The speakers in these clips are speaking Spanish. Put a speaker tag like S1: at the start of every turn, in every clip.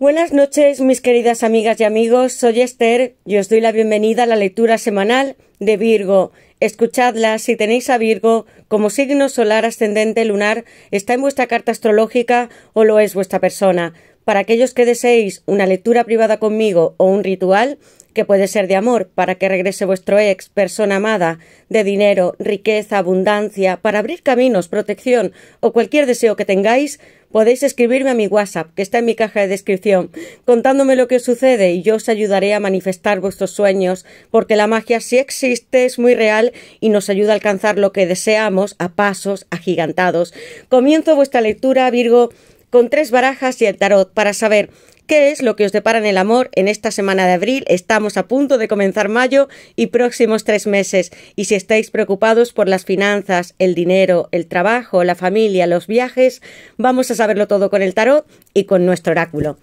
S1: Buenas noches, mis queridas amigas y amigos. Soy Esther y os doy la bienvenida a la lectura semanal de Virgo. Escuchadla si tenéis a Virgo como signo solar ascendente lunar, está en vuestra carta astrológica o lo es vuestra persona. Para aquellos que deseéis una lectura privada conmigo o un ritual, que puede ser de amor, para que regrese vuestro ex, persona amada, de dinero, riqueza, abundancia, para abrir caminos, protección o cualquier deseo que tengáis, podéis escribirme a mi WhatsApp, que está en mi caja de descripción, contándome lo que sucede y yo os ayudaré a manifestar vuestros sueños, porque la magia sí existe, es muy real y nos ayuda a alcanzar lo que deseamos a pasos agigantados. Comienzo vuestra lectura, Virgo, con tres barajas y el tarot para saber qué es lo que os depara en el amor en esta semana de abril. Estamos a punto de comenzar mayo y próximos tres meses. Y si estáis preocupados por las finanzas, el dinero, el trabajo, la familia, los viajes, vamos a saberlo todo con el tarot y con nuestro oráculo.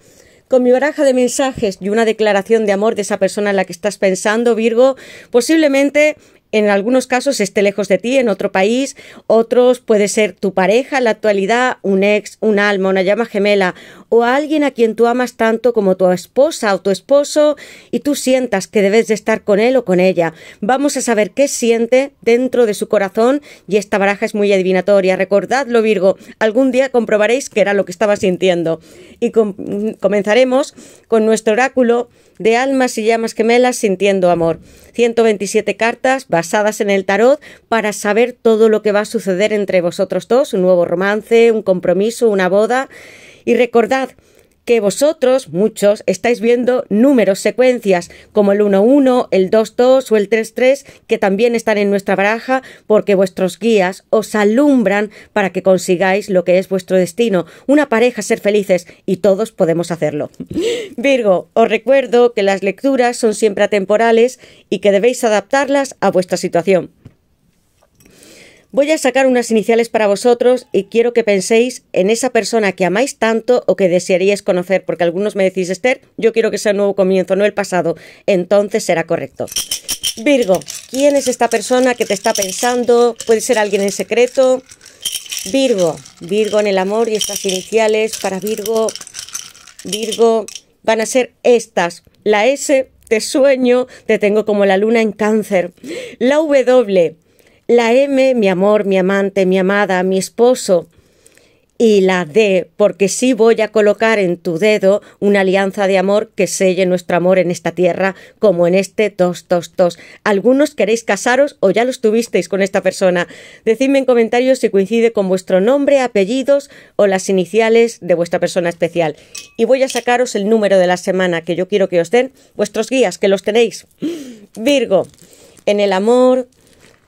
S1: Con mi baraja de mensajes y una declaración de amor de esa persona en la que estás pensando, Virgo, posiblemente en algunos casos esté lejos de ti, en otro país, otros puede ser tu pareja en la actualidad, un ex, un alma, una llama gemela, o alguien a quien tú amas tanto como tu esposa o tu esposo y tú sientas que debes de estar con él o con ella. Vamos a saber qué siente dentro de su corazón y esta baraja es muy adivinatoria. Recordadlo, Virgo, algún día comprobaréis que era lo que estaba sintiendo. Y comenzaremos con nuestro oráculo de almas y llamas gemelas sintiendo amor. 127 cartas basadas en el tarot para saber todo lo que va a suceder entre vosotros dos, un nuevo romance, un compromiso, una boda. Y recordad que vosotros, muchos, estáis viendo números, secuencias, como el 1-1, el 2-2 o el 3-3, que también están en nuestra baraja, porque vuestros guías os alumbran para que consigáis lo que es vuestro destino, una pareja, ser felices, y todos podemos hacerlo. Virgo, os recuerdo que las lecturas son siempre atemporales y que debéis adaptarlas a vuestra situación. Voy a sacar unas iniciales para vosotros y quiero que penséis en esa persona que amáis tanto o que desearíais conocer, porque algunos me decís, Esther, yo quiero que sea un nuevo comienzo, no el pasado. Entonces será correcto. Virgo, ¿quién es esta persona que te está pensando? Puede ser alguien en secreto. Virgo, Virgo en el amor y estas iniciales para Virgo, Virgo van a ser estas. La S, te sueño, te tengo como la luna en cáncer. La W, la M, mi amor, mi amante, mi amada, mi esposo. Y la D, porque sí voy a colocar en tu dedo una alianza de amor que selle nuestro amor en esta tierra, como en este tos, tos, tos. Algunos queréis casaros o ya lo tuvisteis con esta persona. Decidme en comentarios si coincide con vuestro nombre, apellidos o las iniciales de vuestra persona especial. Y voy a sacaros el número de la semana que yo quiero que os den, vuestros guías, que los tenéis. Virgo, en el amor,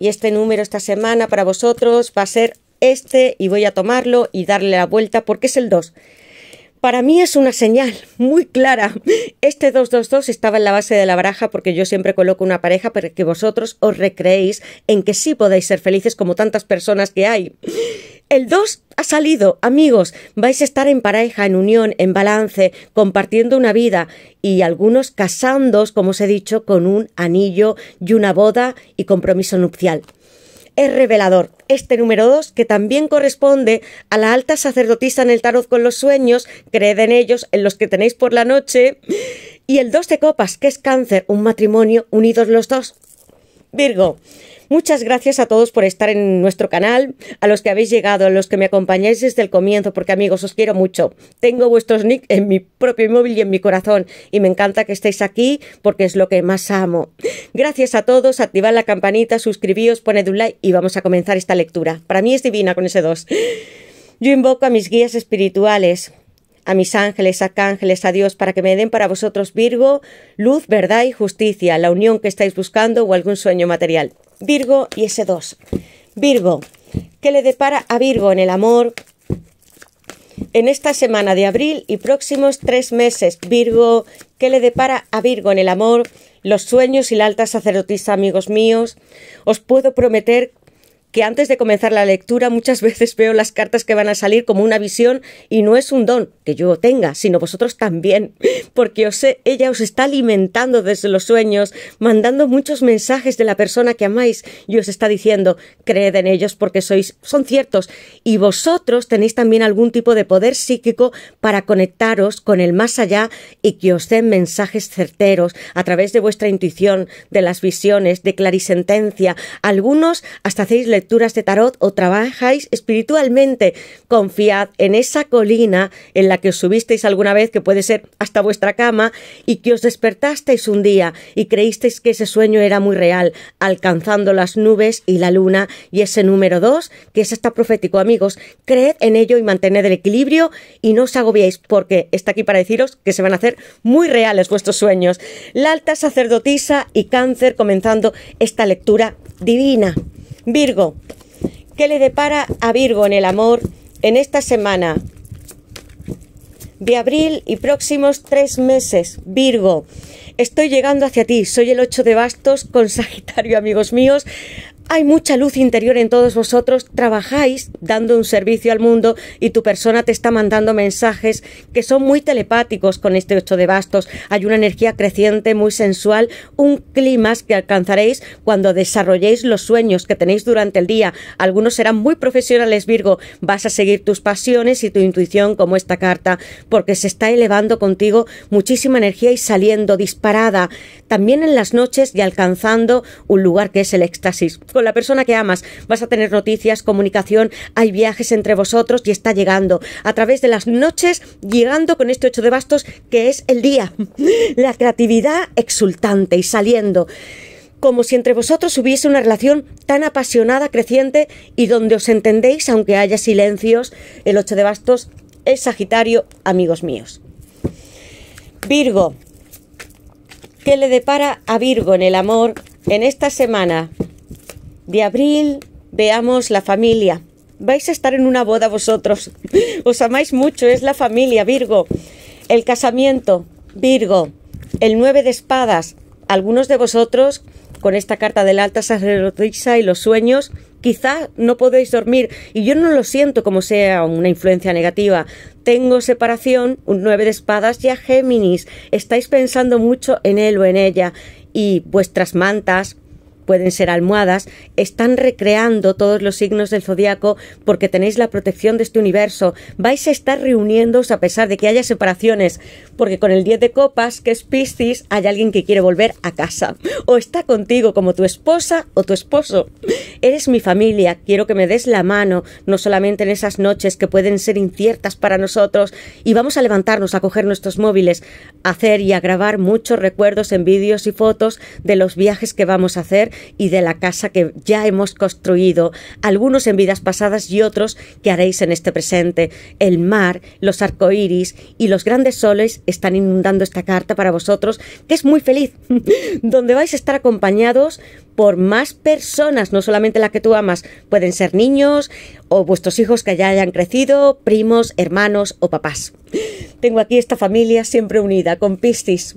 S1: y este número esta semana para vosotros va a ser este y voy a tomarlo y darle la vuelta porque es el 2. Para mí es una señal muy clara. Este 222 estaba en la base de la baraja porque yo siempre coloco una pareja para que vosotros os recreéis en que sí podéis ser felices como tantas personas que hay. El 2 ha salido, amigos, vais a estar en pareja, en unión, en balance, compartiendo una vida y algunos casándos, como os he dicho, con un anillo y una boda y compromiso nupcial. Es revelador. Este número 2, que también corresponde a la alta sacerdotisa en el tarot con los sueños, creed en ellos, en los que tenéis por la noche, y el 2 de copas, que es cáncer, un matrimonio unidos los dos. Virgo, Muchas gracias a todos por estar en nuestro canal, a los que habéis llegado, a los que me acompañáis desde el comienzo, porque amigos, os quiero mucho. Tengo vuestros nick en mi propio móvil y en mi corazón, y me encanta que estéis aquí porque es lo que más amo. Gracias a todos, activad la campanita, suscribíos, poned un like y vamos a comenzar esta lectura. Para mí es divina con ese dos. Yo invoco a mis guías espirituales, a mis ángeles, arcángeles, a Dios, para que me den para vosotros Virgo, luz, verdad y justicia, la unión que estáis buscando o algún sueño material. Virgo y ese 2. Virgo, ¿qué le depara a Virgo en el amor en esta semana de abril y próximos tres meses? Virgo, ¿qué le depara a Virgo en el amor, los sueños y la alta sacerdotisa, amigos míos? Os puedo prometer que antes de comenzar la lectura muchas veces veo las cartas que van a salir como una visión y no es un don que yo tenga, sino vosotros también, porque ella os está alimentando desde los sueños, mandando muchos mensajes de la persona que amáis y os está diciendo, creed en ellos porque sois, son ciertos y vosotros tenéis también algún tipo de poder psíquico para conectaros con el más allá y que os den mensajes certeros a través de vuestra intuición, de las visiones, de clarisentencia. Algunos hasta hacéis lecturas de tarot o trabajáis espiritualmente. Confiad en esa colina en la que os subisteis alguna vez, que puede ser hasta vuestra cama, y que os despertasteis un día y creísteis que ese sueño era muy real, alcanzando las nubes y la luna y ese número dos, que es hasta profético, amigos. Creed en ello y mantened el equilibrio y no os agobiéis porque está aquí para deciros que se van a hacer muy reales vuestros sueños. La alta sacerdotisa y cáncer comenzando esta lectura divina. Virgo, ¿qué le depara a Virgo en el amor en esta semana? De abril y próximos tres meses. Virgo, estoy llegando hacia ti. Soy el 8 de bastos con Sagitario, amigos míos. Hay mucha luz interior en todos vosotros, trabajáis dando un servicio al mundo y tu persona te está mandando mensajes que son muy telepáticos con este ocho de bastos. Hay una energía creciente, muy sensual, un clima que alcanzaréis cuando desarrolléis los sueños que tenéis durante el día. Algunos serán muy profesionales, Virgo. Vas a seguir tus pasiones y tu intuición como esta carta, porque se está elevando contigo muchísima energía y saliendo disparada, también en las noches y alcanzando un lugar que es el éxtasis la persona que amas. Vas a tener noticias, comunicación, hay viajes entre vosotros y está llegando a través de las noches, llegando con este ocho de bastos que es el día. La creatividad exultante y saliendo como si entre vosotros hubiese una relación tan apasionada, creciente y donde os entendéis aunque haya silencios. El ocho de bastos es Sagitario, amigos míos. Virgo. ¿Qué le depara a Virgo en el amor en esta semana? De abril, veamos la familia. Vais a estar en una boda vosotros. Os amáis mucho, es la familia, Virgo. El casamiento, Virgo. El nueve de espadas. Algunos de vosotros, con esta carta de la alta sacerdotisa y los sueños, quizá no podéis dormir. Y yo no lo siento como sea una influencia negativa. Tengo separación, un nueve de espadas y a Géminis. Estáis pensando mucho en él o en ella. Y vuestras mantas, pueden ser almohadas, están recreando todos los signos del zodiaco porque tenéis la protección de este universo. Vais a estar reuniéndoos a pesar de que haya separaciones, porque con el 10 de copas, que es Piscis, hay alguien que quiere volver a casa o está contigo como tu esposa o tu esposo. Eres mi familia, quiero que me des la mano, no solamente en esas noches que pueden ser inciertas para nosotros, y vamos a levantarnos a coger nuestros móviles, a hacer y a grabar muchos recuerdos en vídeos y fotos de los viajes que vamos a hacer y de la casa que ya hemos construido, algunos en vidas pasadas y otros que haréis en este presente. El mar, los arcoíris y los grandes soles están inundando esta carta para vosotros, que es muy feliz, donde vais a estar acompañados por más personas, no solamente la que tú amas, pueden ser niños o vuestros hijos que ya hayan crecido, primos, hermanos o papás. Tengo aquí esta familia siempre unida, con Piscis.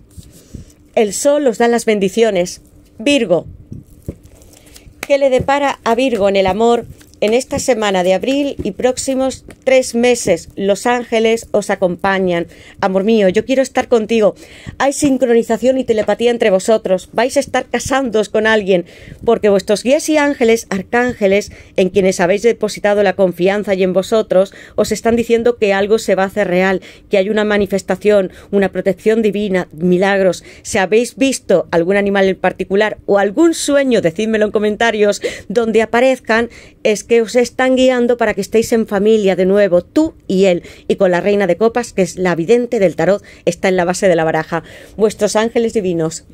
S1: El sol os da las bendiciones. Virgo, ¿Qué le depara a Virgo en el amor en esta semana de abril y próximos tres meses, los ángeles os acompañan. Amor mío, yo quiero estar contigo. Hay sincronización y telepatía entre vosotros. Vais a estar casándoos con alguien, porque vuestros guías y ángeles, arcángeles, en quienes habéis depositado la confianza y en vosotros, os están diciendo que algo se va a hacer real, que hay una manifestación, una protección divina, milagros. Si habéis visto algún animal en particular o algún sueño, decídmelo en comentarios, donde aparezcan, es que os están guiando para que estéis en familia de nuevo, tú y él, y con la reina de copas, que es la vidente del tarot, está en la base de la baraja. Vuestros ángeles divinos.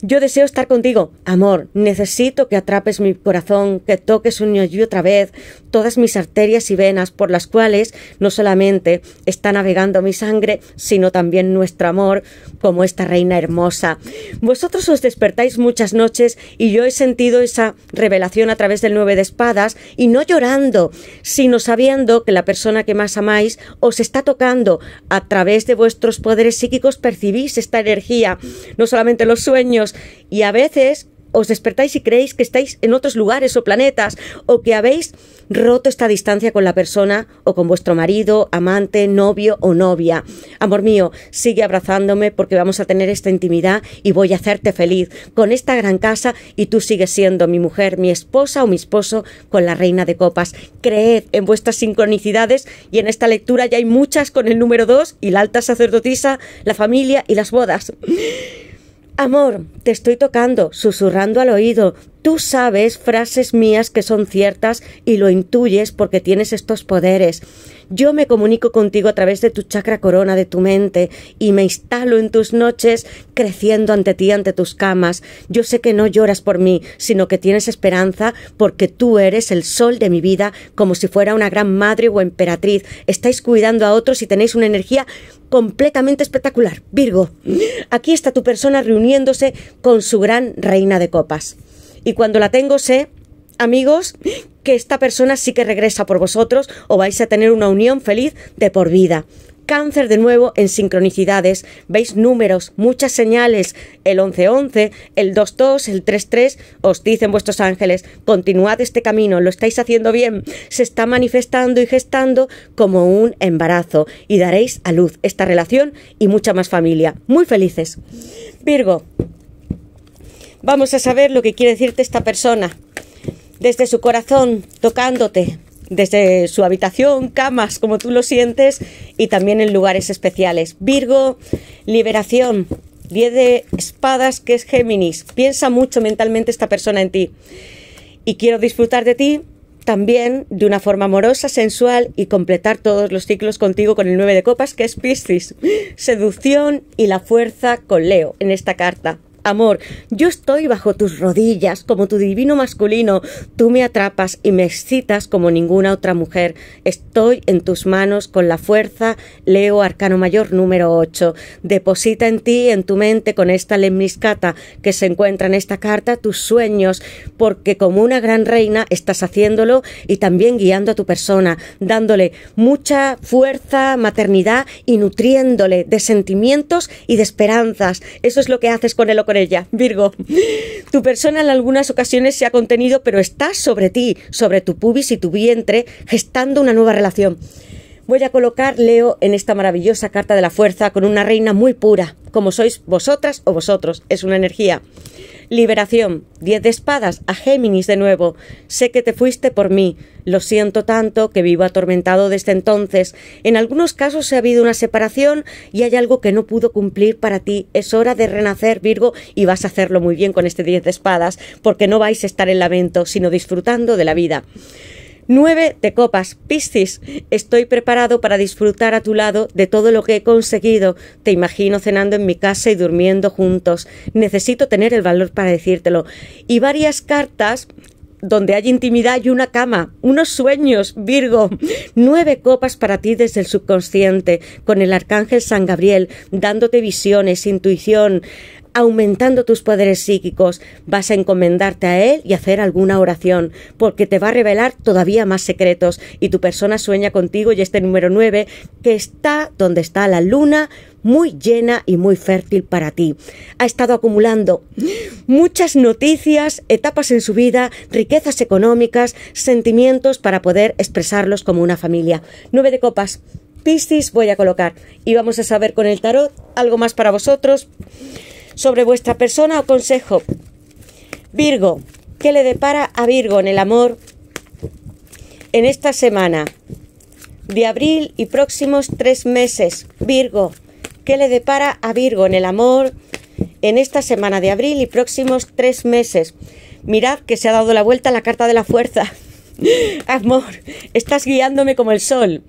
S1: Yo deseo estar contigo, amor. Necesito que atrapes mi corazón, que toques un y otra vez todas mis arterias y venas por las cuales no solamente está navegando mi sangre, sino también nuestro amor, como esta reina hermosa. Vosotros os despertáis muchas noches y yo he sentido esa revelación a través del nueve de espadas y no llorando, sino sabiendo que la persona que más amáis os está tocando. A través de vuestros poderes psíquicos percibís esta energía, no solamente los sueños, y a veces os despertáis y creéis que estáis en otros lugares o planetas, o que habéis roto esta distancia con la persona o con vuestro marido, amante, novio o novia. Amor mío, sigue abrazándome porque vamos a tener esta intimidad y voy a hacerte feliz con esta gran casa y tú sigues siendo mi mujer, mi esposa o mi esposo con la reina de copas. Creed en vuestras sincronicidades y en esta lectura ya hay muchas con el número dos y la alta sacerdotisa, la familia y las bodas. Amor, te estoy tocando, susurrando al oído. Tú sabes frases mías que son ciertas y lo intuyes porque tienes estos poderes. Yo me comunico contigo a través de tu chakra corona de tu mente y me instalo en tus noches creciendo ante ti, ante tus camas. Yo sé que no lloras por mí, sino que tienes esperanza porque tú eres el sol de mi vida como si fuera una gran madre o emperatriz. Estáis cuidando a otros y tenéis una energía completamente espectacular. Virgo, aquí está tu persona reuniéndose con su gran reina de copas. Y cuando la tengo sé amigos, que esta persona sí que regresa por vosotros o vais a tener una unión feliz de por vida. Cáncer de nuevo en sincronicidades. Veis números, muchas señales. El 1111, el 22, el 33. Os dicen vuestros ángeles, continuad este camino, lo estáis haciendo bien. Se está manifestando y gestando como un embarazo y daréis a luz esta relación y mucha más familia. Muy felices. Virgo, vamos a saber lo que quiere decirte esta persona desde su corazón, tocándote, desde su habitación, camas, como tú lo sientes, y también en lugares especiales. Virgo, liberación. 10 de espadas, que es Géminis. Piensa mucho mentalmente esta persona en ti. Y quiero disfrutar de ti también de una forma amorosa, sensual y completar todos los ciclos contigo con el 9 de copas, que es Piscis. Seducción y la fuerza con Leo en esta carta. Amor, yo estoy bajo tus rodillas como tu divino masculino. Tú me atrapas y me excitas como ninguna otra mujer. Estoy en tus manos con la fuerza. Leo Arcano Mayor número 8. Deposita en ti, en tu mente, con esta lemniscata que se encuentra en esta carta, tus sueños, porque como una gran reina estás haciéndolo y también guiando a tu persona, dándole mucha fuerza, maternidad y nutriéndole de sentimientos y de esperanzas. Eso es lo que haces con el con ella. Virgo, tu persona en algunas ocasiones se ha contenido, pero está sobre ti, sobre tu pubis y tu vientre, gestando una nueva relación. Voy a colocar Leo en esta maravillosa carta de la fuerza con una reina muy pura, como sois vosotras o vosotros. Es una energía. Liberación. Diez de espadas. A Géminis de nuevo. Sé que te fuiste por mí. Lo siento tanto que vivo atormentado desde entonces. En algunos casos ha habido una separación y hay algo que no pudo cumplir para ti. Es hora de renacer, Virgo, y vas a hacerlo muy bien con este diez de espadas, porque no vais a estar en lamento, sino disfrutando de la vida. Nueve de copas. Piscis, estoy preparado para disfrutar a tu lado de todo lo que he conseguido. Te imagino cenando en mi casa y durmiendo juntos. Necesito tener el valor para decírtelo. Y varias cartas donde hay intimidad y una cama, unos sueños, Virgo, nueve copas para ti desde el subconsciente, con el arcángel San Gabriel, dándote visiones, intuición, aumentando tus poderes psíquicos, vas a encomendarte a Él y hacer alguna oración, porque te va a revelar todavía más secretos y tu persona sueña contigo y este número 9 que está donde está la luna muy llena y muy fértil para ti. Ha estado acumulando muchas noticias, etapas en su vida, riquezas económicas, sentimientos para poder expresarlos como una familia. Nueve de copas. Piscis voy a colocar y vamos a saber con el tarot algo más para vosotros sobre vuestra persona o consejo. Virgo, ¿qué le depara a Virgo en el amor en esta semana de abril y próximos tres meses? Virgo, ¿qué le depara a Virgo en el amor en esta semana de abril y próximos tres meses? Mirad que se ha dado la vuelta la carta de la fuerza. Amor, estás guiándome como el sol.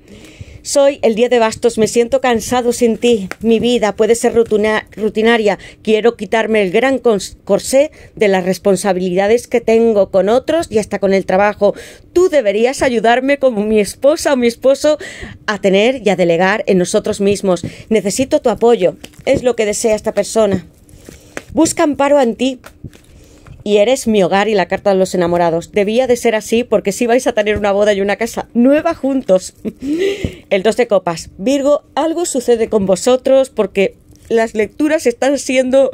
S1: Soy el día de bastos, me siento cansado sin ti. Mi vida puede ser rutinaria. Quiero quitarme el gran corsé de las responsabilidades que tengo con otros y hasta con el trabajo. Tú deberías ayudarme como mi esposa o mi esposo a tener y a delegar en nosotros mismos. Necesito tu apoyo. Es lo que desea esta persona. Busca amparo en ti y eres mi hogar y la carta de los enamorados. Debía de ser así porque si vais a tener una boda y una casa nueva juntos. El dos de copas. Virgo, algo sucede con vosotros porque las lecturas están siendo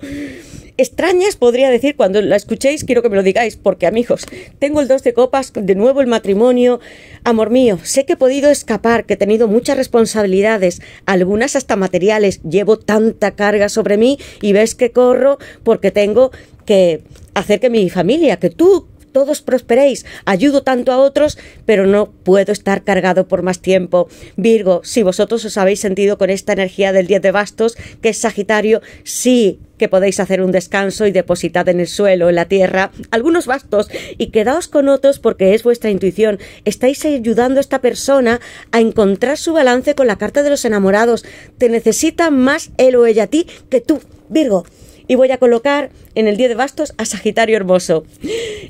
S1: extrañas, podría decir, cuando la escuchéis, quiero que me lo digáis, porque amigos, tengo el dos de copas, de nuevo el matrimonio. Amor mío, sé que he podido escapar, que he tenido muchas responsabilidades, algunas hasta materiales, llevo tanta carga sobre mí y ves que corro porque tengo que hacer que mi familia, que tú todos prosperéis, ayudo tanto a otros, pero no puedo estar cargado por más tiempo. Virgo, si vosotros os habéis sentido con esta energía del 10 de bastos, que es Sagitario, sí que podéis hacer un descanso y depositad en el suelo, en la tierra, algunos bastos y quedaos con otros porque es vuestra intuición. Estáis ayudando a esta persona a encontrar su balance con la carta de los enamorados. Te necesita más él o ella a ti que tú, Virgo y voy a colocar en el día de bastos a Sagitario Hermoso.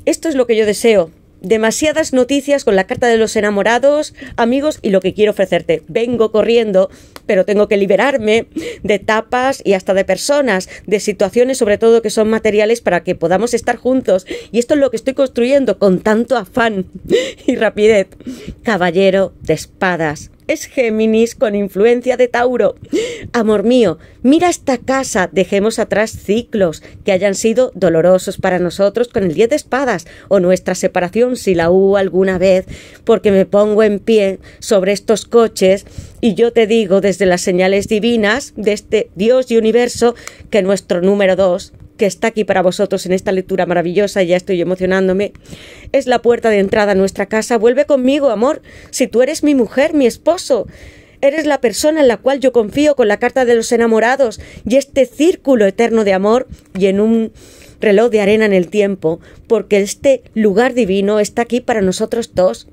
S1: Esto es lo que yo deseo. Demasiadas noticias con la carta de los enamorados, amigos, y lo que quiero ofrecerte. Vengo corriendo, pero tengo que liberarme de etapas y hasta de personas, de situaciones sobre todo que son materiales para que podamos estar juntos. Y esto es lo que estoy construyendo con tanto afán y rapidez. Caballero de espadas es Géminis con influencia de Tauro. Amor mío, mira esta casa, dejemos atrás ciclos que hayan sido dolorosos para nosotros con el 10 de espadas o nuestra separación si la hubo alguna vez, porque me pongo en pie sobre estos coches y yo te digo desde las señales divinas de este Dios y universo que nuestro número 2 que está aquí para vosotros en esta lectura maravillosa, ya estoy emocionándome, es la puerta de entrada a nuestra casa. Vuelve conmigo, amor, si tú eres mi mujer, mi esposo. Eres la persona en la cual yo confío con la carta de los enamorados y este círculo eterno de amor y en un reloj de arena en el tiempo, porque este lugar divino está aquí para nosotros dos.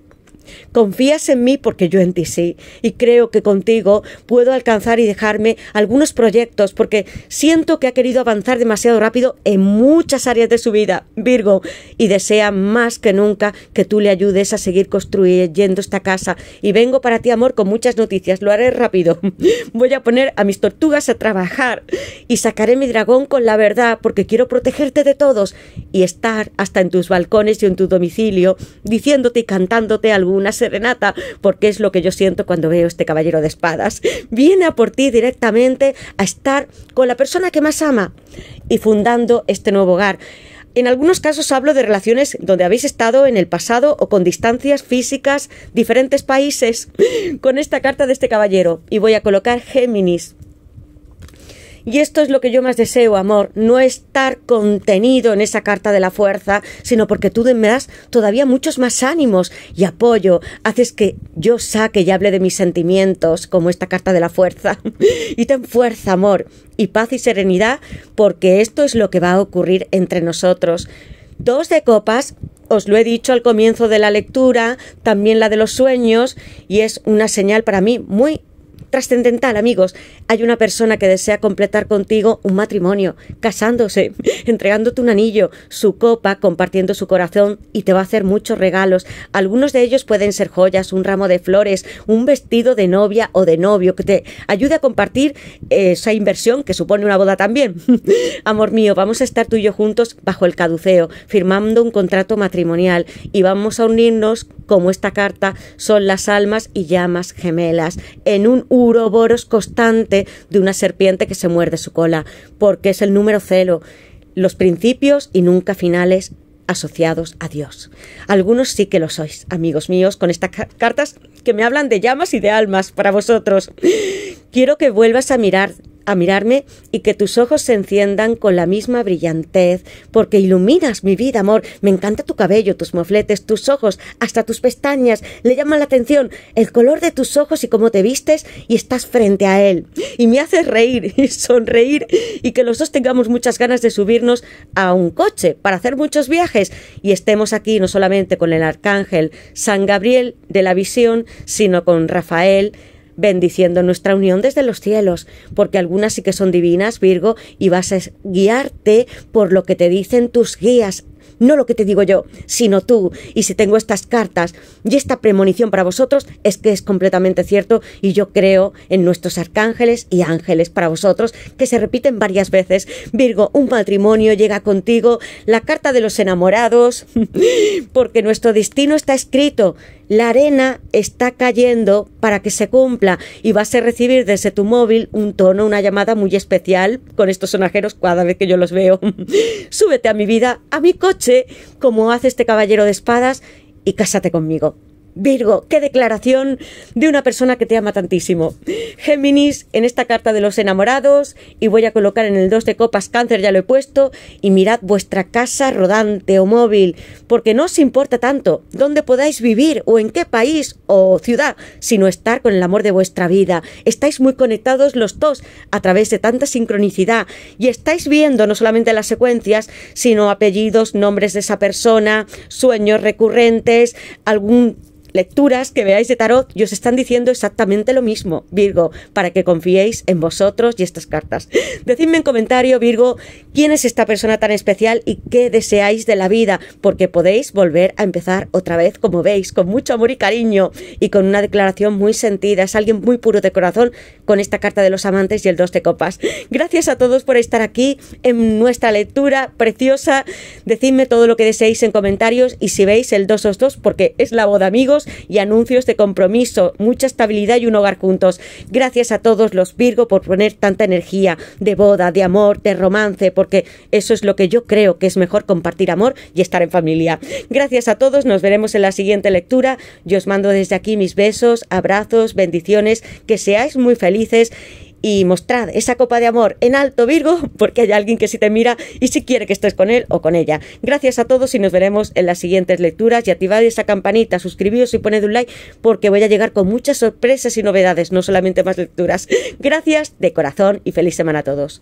S1: Confías en mí porque yo en ti sí, y creo que contigo puedo alcanzar y dejarme algunos proyectos porque siento que ha querido avanzar demasiado rápido en muchas áreas de su vida, Virgo, y desea más que nunca que tú le ayudes a seguir construyendo esta casa. Y vengo para ti, amor, con muchas noticias. Lo haré rápido. Voy a poner a mis tortugas a trabajar y sacaré mi dragón con la verdad porque quiero protegerte de todos y estar hasta en tus balcones y en tu domicilio diciéndote y cantándote algún una serenata, porque es lo que yo siento cuando veo este caballero de espadas. Viene a por ti directamente a estar con la persona que más ama y fundando este nuevo hogar. En algunos casos hablo de relaciones donde habéis estado en el pasado o con distancias físicas, diferentes países, con esta carta de este caballero. Y voy a colocar Géminis. Y esto es lo que yo más deseo, amor, no estar contenido en esa carta de la fuerza, sino porque tú me das todavía muchos más ánimos y apoyo, haces que yo saque y hable de mis sentimientos, como esta carta de la fuerza. y ten fuerza, amor, y paz y serenidad, porque esto es lo que va a ocurrir entre nosotros. Dos de copas os lo he dicho al comienzo de la lectura, también la de los sueños, y es una señal para mí muy trascendental, amigos. Hay una persona que desea completar contigo un matrimonio, casándose, entregándote un anillo, su copa, compartiendo su corazón y te va a hacer muchos regalos. Algunos de ellos pueden ser joyas, un ramo de flores, un vestido de novia o de novio que te ayude a compartir esa inversión que supone una boda también. Amor mío, vamos a estar tú y yo juntos bajo el caduceo, firmando un contrato matrimonial y vamos a unirnos como esta carta son las almas y llamas gemelas en un uroboros constante de una serpiente que se muerde su cola, porque es el número cero, los principios y nunca finales asociados a Dios. Algunos sí que lo sois, amigos míos, con estas cartas que me hablan de llamas y de almas para vosotros. Quiero que vuelvas a mirar a mirarme y que tus ojos se enciendan con la misma brillantez, porque iluminas mi vida, amor. Me encanta tu cabello, tus mofletes, tus ojos, hasta tus pestañas. Le llama la atención el color de tus ojos y cómo te vistes y estás frente a él. Y me haces reír y sonreír y que los dos tengamos muchas ganas de subirnos a un coche para hacer muchos viajes y estemos aquí no solamente con el arcángel San Gabriel de la visión, sino con Rafael, bendiciendo nuestra unión desde los cielos, porque algunas sí que son divinas, Virgo, y vas a guiarte por lo que te dicen tus guías no lo que te digo yo, sino tú. Y si tengo estas cartas y esta premonición para vosotros, es que es completamente cierto y yo creo en nuestros arcángeles y ángeles para vosotros, que se repiten varias veces. Virgo, un matrimonio llega contigo, la carta de los enamorados, porque nuestro destino está escrito la arena está cayendo para que se cumpla y vas a recibir desde tu móvil un tono, una llamada muy especial con estos sonajeros cada vez que yo los veo. Súbete a mi vida, a mi coche, como hace este caballero de espadas y cásate conmigo. Virgo, qué declaración de una persona que te ama tantísimo. Géminis, en esta carta de los enamorados, y voy a colocar en el 2 de copas cáncer, ya lo he puesto, y mirad vuestra casa rodante o móvil, porque no os importa tanto dónde podáis vivir o en qué país o ciudad, sino estar con el amor de vuestra vida. Estáis muy conectados los dos a través de tanta sincronicidad y estáis viendo no solamente las secuencias, sino apellidos, nombres de esa persona, sueños recurrentes, algún lecturas que veáis de tarot y os están diciendo exactamente lo mismo, Virgo, para que confiéis en vosotros y estas cartas. Decidme en comentario, Virgo, quién es esta persona tan especial y qué deseáis de la vida, porque podéis volver a empezar otra vez, como veis, con mucho amor y cariño y con una declaración muy sentida. Es alguien muy puro de corazón con esta carta de los amantes y el dos de copas. Gracias a todos por estar aquí en nuestra lectura preciosa. Decidme todo lo que deseéis en comentarios y si veis el 222 porque es la boda amigos y anuncios de compromiso, mucha estabilidad y un hogar juntos. Gracias a todos los Virgo por poner tanta energía de boda, de amor, de romance, porque eso es lo que yo creo que es mejor compartir amor y estar en familia. Gracias a todos, nos veremos en la siguiente lectura. Yo os mando desde aquí mis besos, abrazos, bendiciones, que seáis muy felices y mostrad esa copa de amor en alto Virgo, porque hay alguien que sí te mira y si quiere que estés con él o con ella. Gracias a todos y nos veremos en las siguientes lecturas y activad esa campanita, suscribíos y poned un like porque voy a llegar con muchas sorpresas y novedades, no solamente más lecturas. Gracias de corazón y feliz semana a todos.